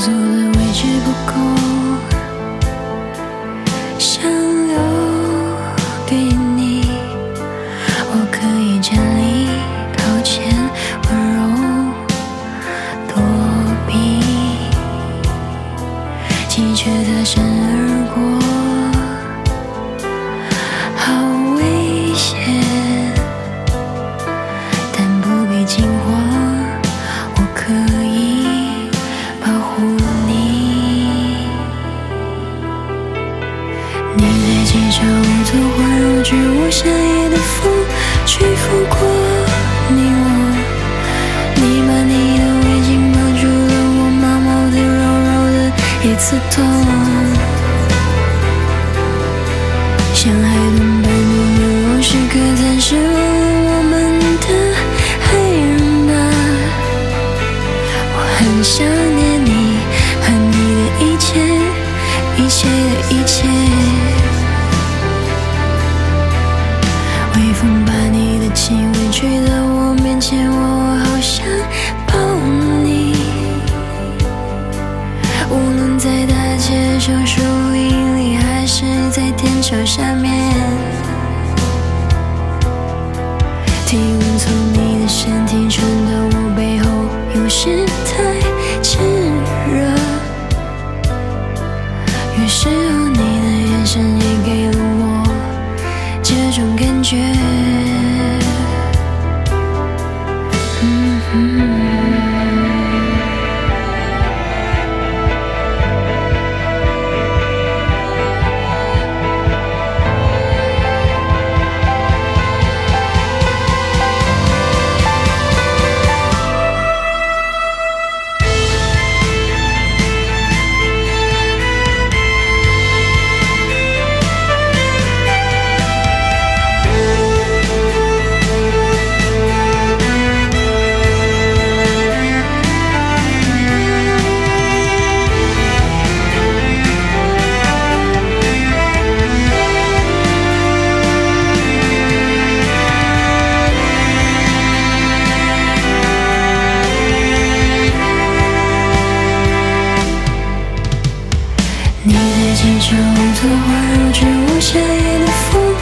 坐的位置不够，想留给你，我可以站立靠前，温柔躲避，急切的身而街上走，环绕着我，夏夜的风吹拂过你我。你把你的围巾绑住了我，毛毛的、柔柔的，也刺痛。像海豚般的温柔，时刻暂时忘了我们的爱人吧。我很想念你和你的一切，一切的一切。气味吹到我面前，我好想抱你。无论在大街上、树荫里，还是在天桥下面。体温从你的身体传到我背后，有时太炙热。有时候你的眼神也给了我这种感觉。轻轻冲突，宛如巨无下野的风，